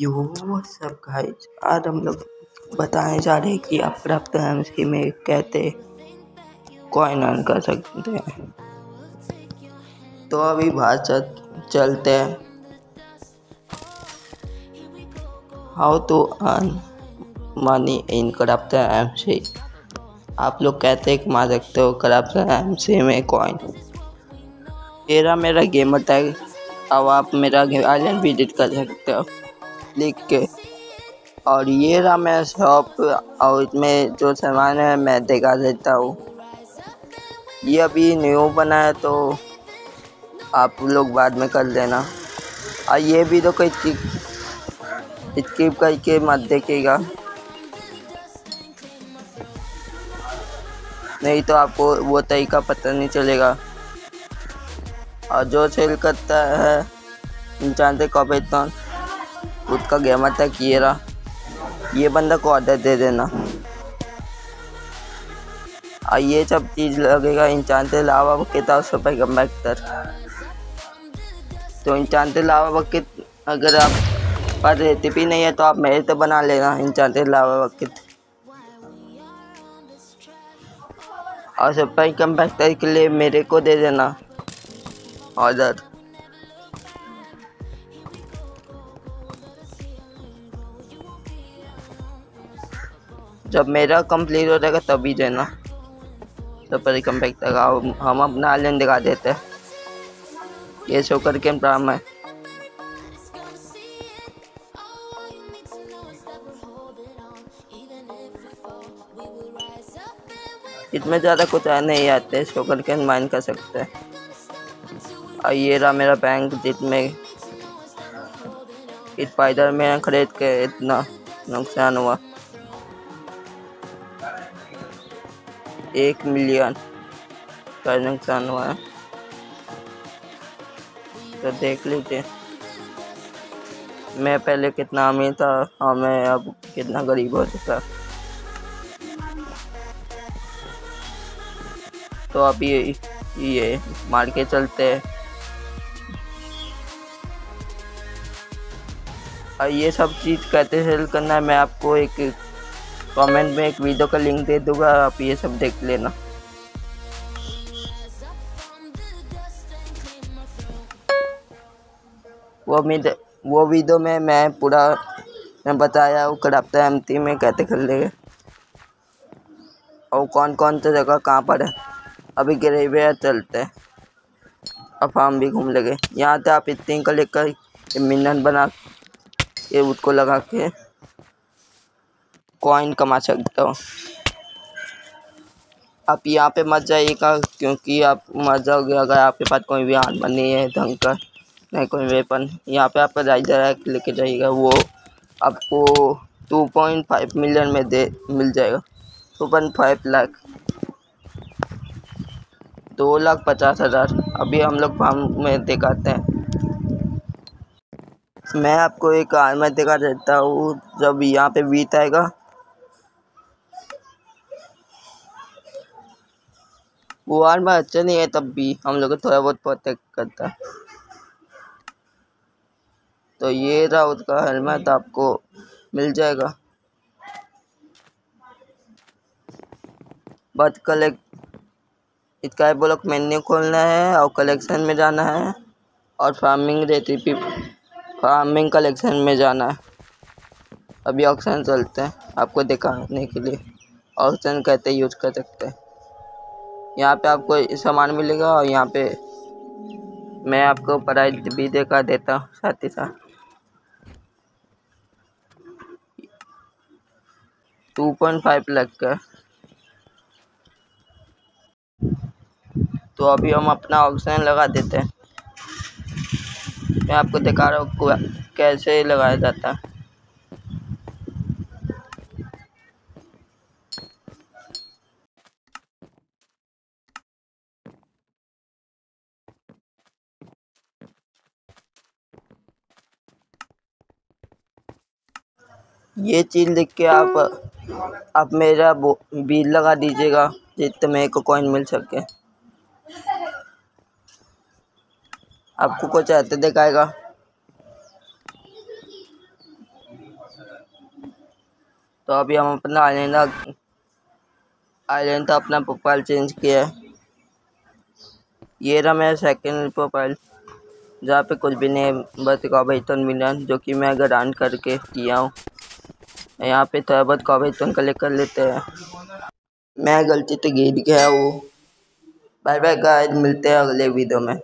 यो सब गाइस आज हम लोग बताने जा रहे हैं कि आप प्राप्त एमसी में कहते कॉइन अर्न कर सकते हैं। तो अभी चल, चलते हैं। How to earn money in corrupt MC. आप लोग कहते हैं कमा सकते हो करप्ट एमसी में कॉइन। मेरा मेरा गेमर टैग अब आप मेरा आइलैंड विज़िट कर सकते हो। लिख के। और ये रहा मेरा शॉप और इसमें जो सामान है मैं दिखा देता हूँ। ये अभी न्यू बना है तो आप लोग बाद में कर लेना। और ये भी तो कोई स्किप करके मत देखिएगा। नहीं तो आपको वो तरीका पता नहीं चलेगा। और जो सेल करता है, जानते कॉपेटन उसका गेमर तक ये रहा, ये बंदा को ऑर्डर दे देना। और ये सब चीज़ लगेगा इंचानते लावा बकेट और सुपर कम्बैक्टर तो इंचानते लावा बकेट अगर आप पर रेसिपी नहीं है तो आप मेरे तो बना लेना इंचानते लावा बकेट और सुपर कम्बैक्टर के लिए मेरे को दे देना ऑर्डर जब मेरा कंप्लीट हो जाएगा तभी देना। तो पर कम बैक तक हम अपना आइलैंड दिखा देते हैं। ये शो करके प्लान है। इतने ज़्यादा कुछ नहीं आते। शो करके माइन कर सकते हैं। और ये रहा मेरा बैंक जिसमें स्पाइडर में खरीद के इतना नुकसान हुआ। एक मिलियन का नुकसान हुआ है। तो देख लीजिए, मैं पहले कितना अमीर था, और मैं अब कितना गरीब हो चुका। तो अब ये ये मार के चलते हैं। ये सब चीज़ कैसे सेल करना है, मैं आपको एक कमेंट में एक वीडियो का लिंक दे दूँगा, आप ये सब देख लेना। वो वो वीडियो में मैं पूरा, मैं बताया हूँ, कराप्ता एम में कैसे कर लेंगे और कौन कौन सा जगह कहाँ पर है? अभी गिरे चलते हैं। अब हम भी घूम लेंगे। यहाँ से आप इतनी का लेकर मिनन बना के उसको लगा के। कॉइन कमा सकते हो। आप यहाँ पे मत जाइएगा, क्योंकि आप मत जाओगे अगर आपके पास कोई भी हाथ नहीं है ढंग का नहीं कोई वेपन यहाँ पे आपका राइडर लेके जाइएगा, वो आपको टू पॉइंट फाइव मिलियन में दे, मिल जाएगा। टू पॉइंट फाइव लाख दो लाख पचास हज़ार। अभी हम लोग फार्म में दिखाते हैं। मैं आपको एक आर्मर दिखा देता हूँ, जब यहाँ पे बीत आएगा वो आर्मर अच्छा नहीं है, तब भी हम लोग थोड़ा बहुत प्रोटेक्ट करता है। तो ये रहा उसका हेलमेट आपको मिल जाएगा। बट कलेक्ट इसका ब्लॉक मेन्यू खोलना है और कलेक्शन में जाना है और फ़ार्मिंग रेसिपी फ़ार्मिंग कलेक्शन में जाना है। अभी ऑप्शन चलते हैं, आपको दिखाने के लिए। ऑप्शन कहते यूज़ कर सकते हैं। यहाँ पे आपको सामान मिलेगा और यहाँ पे मैं आपको प्राइस भी देखा देता हूँ साथ ही साथ। टू पॉइंट फाइव लाख का। तो अभी हम अपना ऑक्सीजन लगा देते हैं। मैं आपको दिखा रहा हूँ कैसे लगाया जाता है। ये चीज़ लिख के आप आप मेरा बिल लगा दीजिएगा, जितने मेरे को कॉइन मिल सके। आपको कुछ ऐसे दिखाएगा। तो अभी हम अपना आइलैंड आइलैंड तो अपना प्रोफ़ाइल चेंज किया है। ये रहा मेरा सेकेंड प्रोफ़ाइल जहाँ पे कुछ भी नहीं, बस का कॉबेटन मिलन जो कि मैं रन करके किया हूँ। यहाँ पे थोड़ा बहुत कॉबेटन कलेक्ट कर लेते हैं। मैं गलती तो गिर गया हूँ। बाय बाय गाइस मिलते हैं अगले वीडियो में।